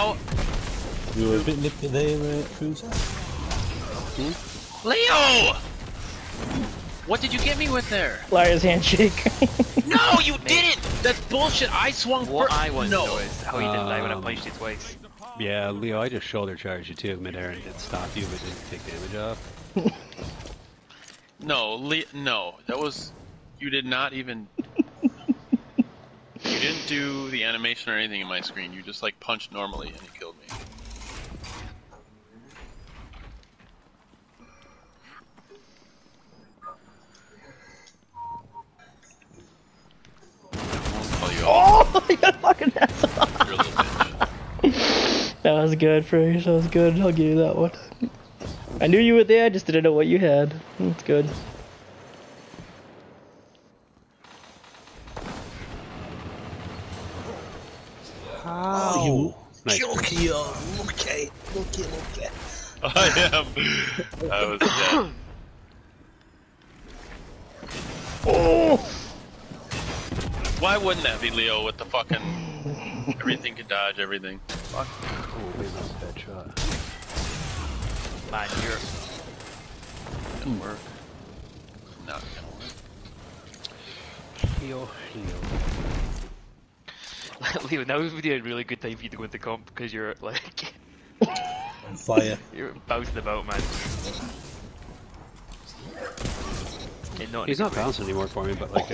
How? You were a bit nippy there, uh, Cruiser. Leo! What did you get me with there? Liar's handshake. No, you didn't! That's bullshit. I swung What first. I want no. know is how you didn't die when I Um, punched you twice. Yeah, Leo, I just shoulder charged you too midair and it stopped you, but didn't take damage off. No, Le- no. That was. You did not even. You didn't do the animation or anything in my screen. You just like punched normally and you killed me. Oh. That was good, Fresh. That was good. I'll give you that one. I knew you were there, I just didn't know what you had. That's good. Oh, you Nice. jockey, looky, looky, looky. I am. I was dead. Oh! Why wouldn't that be Leo with the fucking everything can dodge everything? Fuck. Oh, man, that was a bad shot. Man, you're. Didn't work. Not gonna work. Leo, Leo. Leo, now would be a really good time for you to go into comp because you're like. On fire. You're bouncing about, man. Not He's not bouncing anymore for me, but like,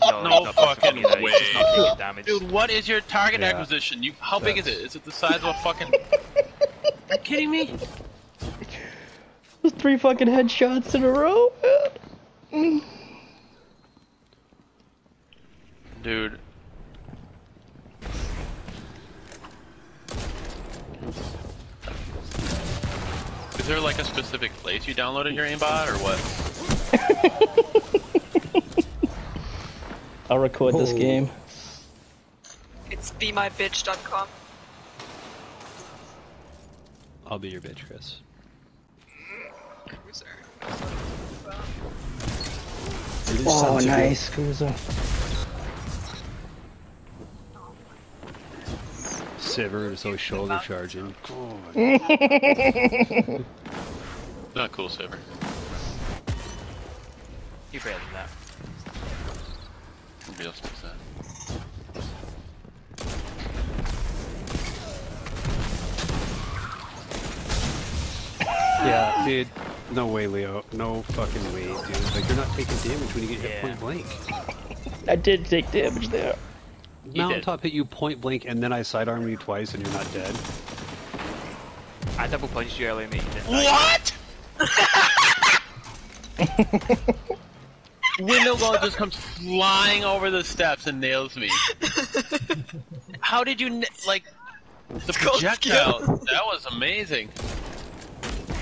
No, No he's not bouncing fucking either, he's just not way. taking. Dude, what is your target Yeah. acquisition? You, how big is it? Is it the size of a fucking? Are you kidding me? Those three fucking headshots in a row. man. Dude. There like a specific place you downloaded your aimbot or what? I'll record this Oh. game. It's bemybitch.com. I'll be your bitch, Chris. Cruiser. It is Oh, Santiago. nice, Cruiser. Oh Sever is always shoulder charging. Not cool, Saber. You're better than that. Nobody else does that. Yeah, dude. No way, Leo. No fucking way, dude. Like, you're not taking damage when you get hit Yeah. point blank. I did take damage there. You Mountaintop hit you point blank, and then I sidearm you twice, and you're not dead. I double punched you earlier, mate. You didn't die. What? Window ball just comes flying over the steps and nails me. How did you, like, the projectile? That was amazing.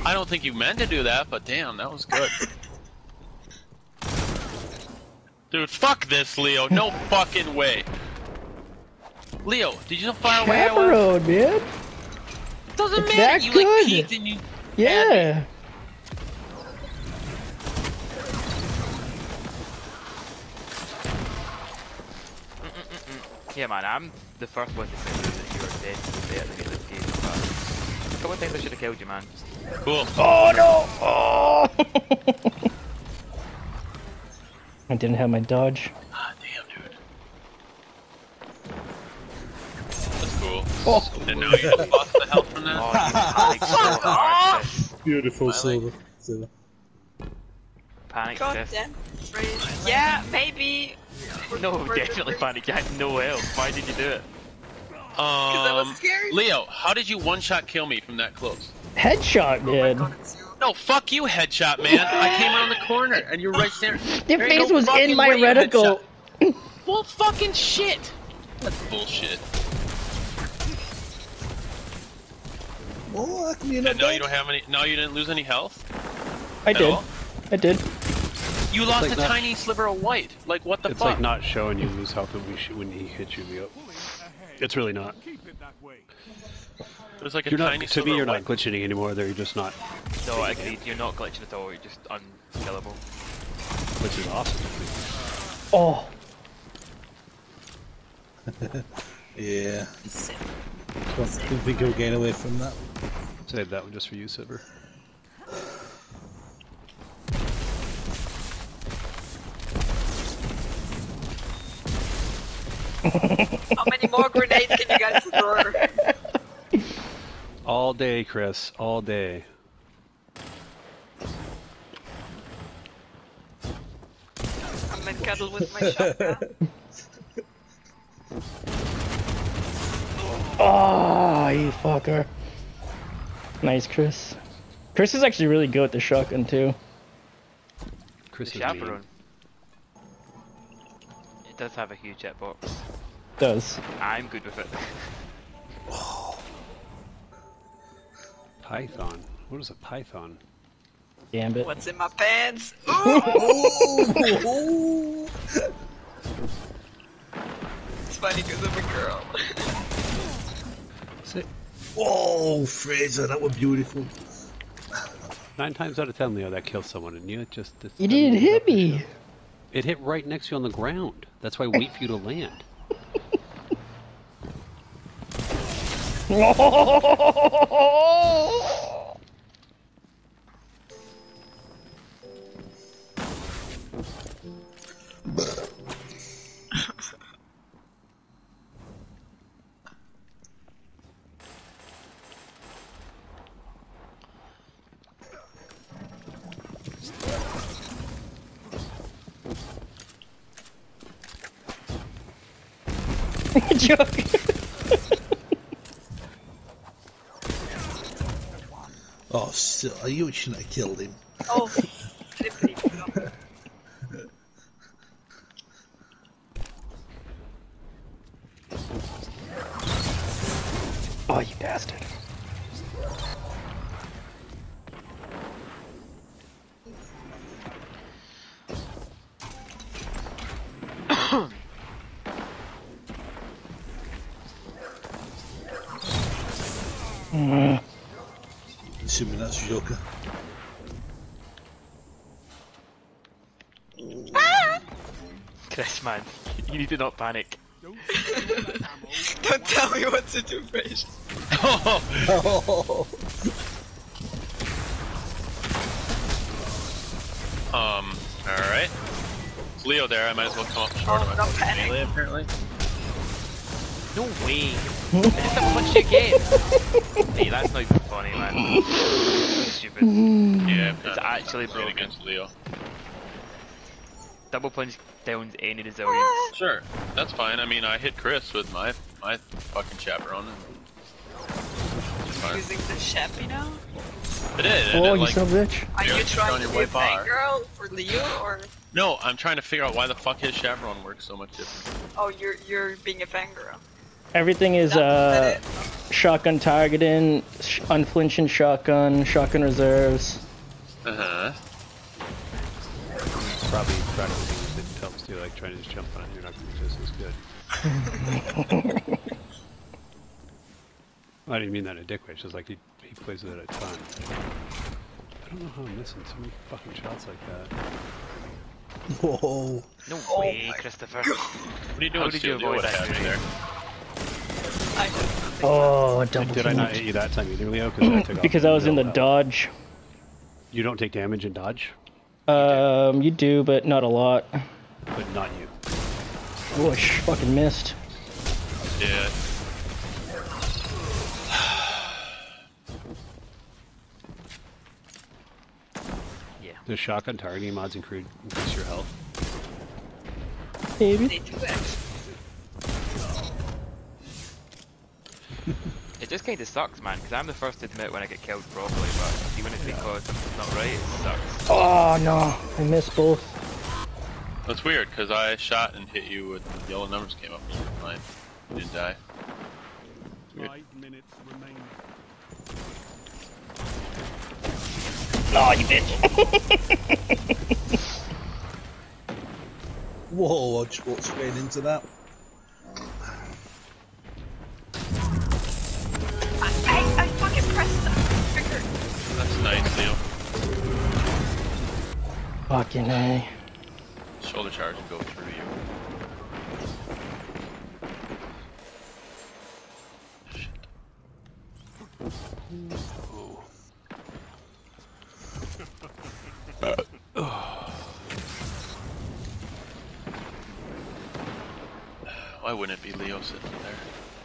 I don't think you meant to do that, but damn, that was good. Dude, fuck this, Leo. No fucking way. Leo, did you know how far away I was? Chaperone, man. Doesn't It's matter. that you good. like peeked and you. Yeah. Yeah, man, I'm the first one to say that you are dead there at the end of this game. But a couple of times I should have killed you, man. Cool. Oh no! Oh! I didn't have my dodge. Ah, damn, dude. That's cool. Oh. And now you just lost the health from that? Oh, you panicked so. Beautiful Smiling. silver. silver. Panic, God Chris. damn. Yeah, maybe. No, definitely panic. You had no health. Why did you do it? Um. Leo, how did you one-shot kill me from that close? Headshot, Oh man. god. No, fuck you, headshot, man. I came around the corner and you're right there. Your There face no was in my reticle. headshot. Well, fucking shit. That's bullshit. Oh, how come you're not And now you don't have any. Now you didn't lose any health. I at did. all? I did. You lost like a that- tiny sliver of white. Like what the It's fuck? It's like not showing you lose health when, we sh when he hits you, Leo. It's really not. There's like a You're not. To me, you're of not white. glitching anymore. There, you're just not, No, I agreed. You're not glitching at all. You're just unkillable. which is awesome. Oh. Yeah. Sim. Don't, don't think you'll get away from that. Save that one just for you, Silver. How many more grenades can you guys throw? All day, Chris. All day. I'm in cuddle with my shotgun. Oh, you fucker. Nice, Chris. Chris is actually really good with the shotgun too. Chris The is mean. It does have a huge hitbox. Does. I'm good with it. Python. What is a python? Gambit. What's in my pants? Ooh! Oh! It's funny because I'm a girl. Sit. Whoa, Fraser, that was beautiful. Nine times out of ten, Leo, that kills someone, and you it just. It's, You didn't hit me. It hit right next to you on the ground. That's why I wait for you to land. Joke. Oh, still, you shouldn't have killed him. Oh, flippity. Oh, you bastard. Assuming that's Chris, man, you need to not panic. Don't tell me what to do, Fraser. Oh! Um, alright. Leo there, I might as well come up short Oh, of my don't fucking panic. melee, apparently. No way! I just have punch you again! hey, that's not even funny, man. Stupid. Yeah, It's kinda actually broken. against Leo. Double punch downs any resilience. Ah. Sure, that's fine. I mean, I hit Chris with my my fucking chaperone. And... It's fine. Using the Sheppy now? I did, Oh, it, you like, son of a bitch. Are Yeah, you trying on to your be a white bar. fangirl for Leo, or No, I'm trying to figure out why the fuck his chaperone works so much different. oh, you're you're being a fangirl? Everything is That- uh, shotgun targeting, sh- unflinching shotgun, shotgun reserves. Uh huh. Probably practicing it helps too, like trying to just jump on it. You're not going to be just as good. I didn't mean that in a dick way. It's just like he, he plays with it a ton. I don't know how I'm missing so many fucking shots like that. Whoa! No Oh way, my Christopher. What are you doing, How did you Do avoid that happened there? I know. Oh, double Did I not hit you that time either, Leo? Because I took off Because I was in the real dodge. You don't take damage in dodge, Um, you do, but not a lot. but not you. Oh, Whoosh, fucking missed. Yeah. Yeah. Does shotgun targeting mods increase, increase your health? Maybe. They do actually. It just kinda sucks, man, because I'm the first to admit when I get killed properly, but see when it's because something's not right, it sucks. Oh no, I missed both. That's weird, because I shot and hit you with the yellow numbers came up and you were fine. You didn't die. Weird. minutes remaining. Oh, you bitch. Whoa, I just walked straight into that. Fucking A. Shoulder charge go through you. Why wouldn't it be Leo sitting there?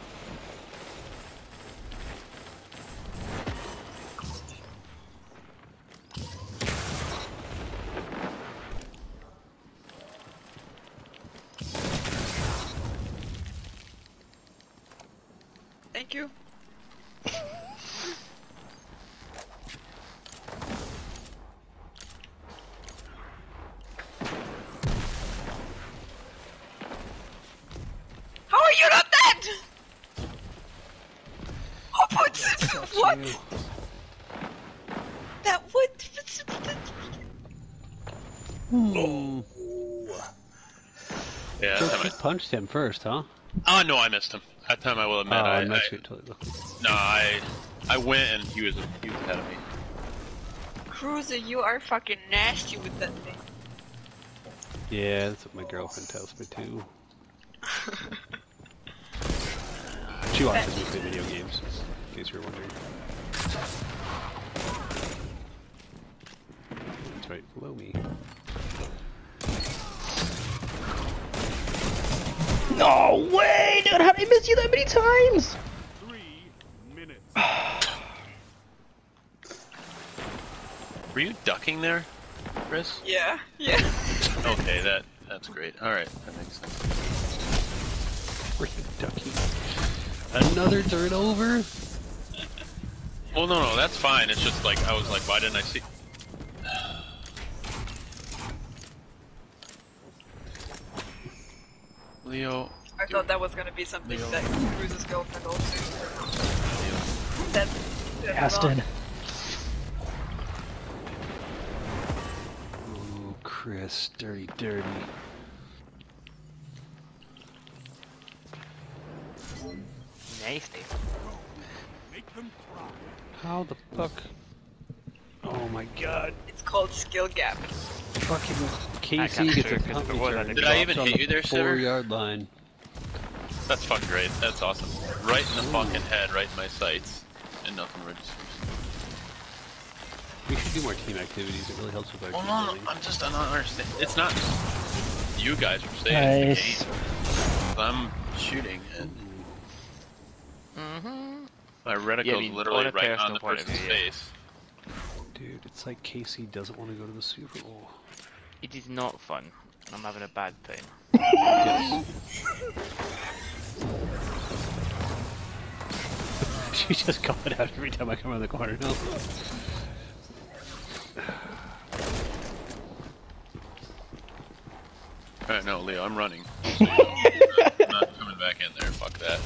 What? That what? Hmm. Yeah, So that time you punched him first, huh? I, oh no, I missed him. That time I will admit. oh, I, I missed I- you totally. no, I I went and he was he was ahead of me. Cruiser, you are fucking nasty with that thing. Yeah, that's what my girlfriend tells me too. She watches me play video games, in case you're wondering. It's right below me. No way, dude! How did I miss you that many times? Three minutes. Were you ducking there, Chris? Yeah, yeah. Okay, that that's great. All right, that makes sense. Freaking ducky. Another turn over? Well, no, no, that's fine. It's just like I was like, why didn't I see? Leo, I thought that was gonna be something Leo. that Cruiser's girlfriend also. That, that's Bastard. Ooh, Chris, dirty, dirty. Nasty. How the fuck? Oh my god. It's called skill gap. Fucking Casey gets true, a 'cause if punt it was, return I'd Did I even hit you there, Four Siver? yard line. that's fucking great. That's awesome. Right in the fucking head, right in my sights, and nothing registers. We should do more team activities. It really helps with our Well, team no, no, building. I'm just I don't understand. It's not you guys are saying Nice. it's the game. I'm shooting and Mm-hmm. My reticle's Yeah, I mean, literally on right on personal the point person's view, yeah. face. Dude, it's like Casey doesn't want to go to the Super Bowl. It is not fun. I'm having a bad time. Yes. you just call it out every time I come around the corner. No. Alright, no, Leo, I'm running. So I'm not coming back in there. Fuck that.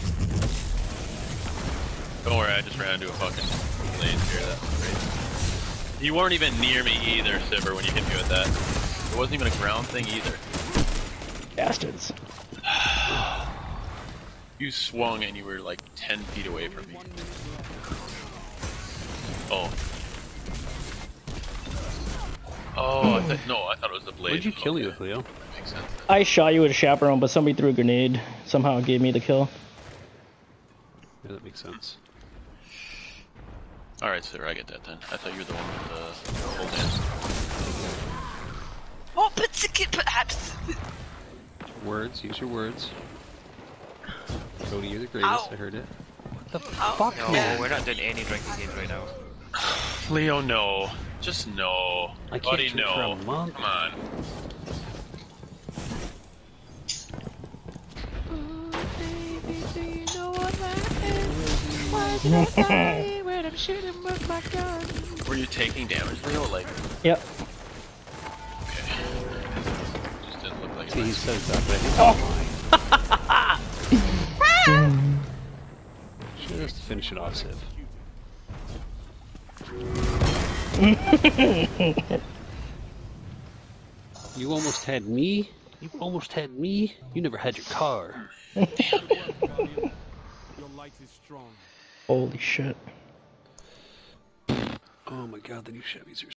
Don't worry, I just ran into a fucking blaze here. That was great. You weren't even near me either, Sibber, when you hit me with that. It wasn't even a ground thing either. Bastards. You swung and you were like 10 feet away from me. Oh. Oh, I thought, no, I thought it was the blade. What'd you kill me Okay, with, Leo? Makes sense. I shot you with a chaperone, but somebody threw a grenade. Somehow it gave me the kill. Yeah, that makes sense. Alright, sir, I get that then. I thought you were the one with the whole dance. Oh, but second, perhaps. Words, use your words. Cody, you're the greatest, Ow. I heard it. What the Ow. fuck, No, man? we're not doing any drinking games right now. Leo, no. Just no. I can't Buddy, drink for a no. month. Come on. Were you taking damage, Leo? Like, Yep. okay. Just didn't look like See, he it. says that, but I think Just finish it off, Civ. you almost had me. You almost had me. You never had your car. Holy shit. Oh my god, the new Chevys are